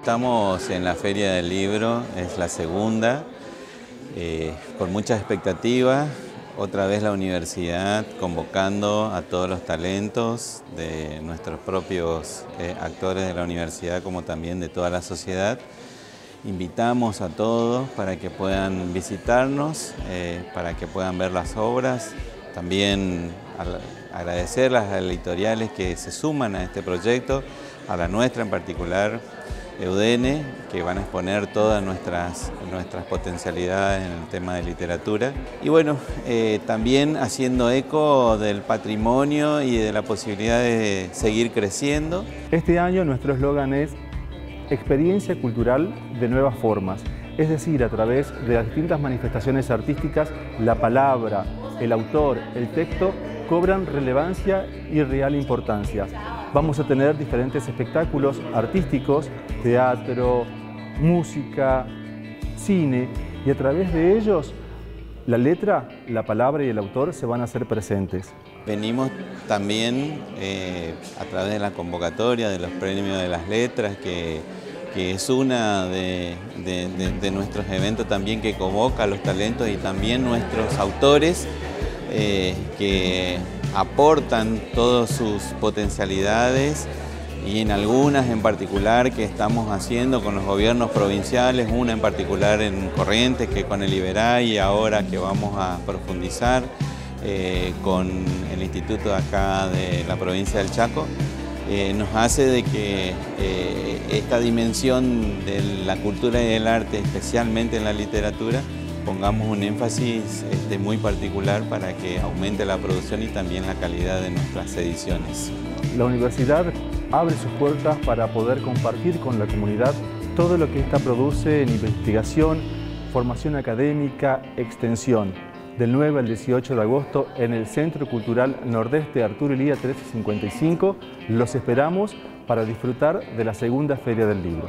Estamos en la Feria del Libro, es la segunda, eh, con muchas expectativas. Otra vez la universidad convocando a todos los talentos de nuestros propios eh, actores de la universidad como también de toda la sociedad. Invitamos a todos para que puedan visitarnos, eh, para que puedan ver las obras. También agradecer a las editoriales que se suman a este proyecto, a la nuestra en particular, EUDN, que van a exponer todas nuestras, nuestras potencialidades en el tema de literatura. Y bueno, eh, también haciendo eco del patrimonio y de la posibilidad de seguir creciendo. Este año nuestro eslogan es experiencia cultural de nuevas formas, es decir, a través de las distintas manifestaciones artísticas, la palabra, el autor, el texto cobran relevancia y real importancia. Vamos a tener diferentes espectáculos artísticos, teatro, música, cine, y a través de ellos la letra, la palabra y el autor se van a hacer presentes. Venimos también eh, a través de la convocatoria de los premios de las letras, que, es una de, nuestros eventos también que convoca a los talentos y también nuestros autores eh, que aportan todas sus potencialidades y en algunas en particular que estamos haciendo con los gobiernos provinciales, una en particular en Corrientes que con el Iberay y ahora que vamos a profundizar eh, con el instituto de acá de la provincia del Chaco, eh, nos hace de que esta dimensión de la cultura y el arte, especialmente en la literatura, pongamos un énfasis este, muy particular para que aumente la producción y también la calidad de nuestras ediciones. La universidad abre sus puertas para poder compartir con la comunidad todo lo que ésta produce en investigación, formación académica, extensión. Del 9 al 18 de agosto en el Centro Cultural Nordeste Arturo Elía 1355 los esperamos para disfrutar de la segunda Feria del Libro.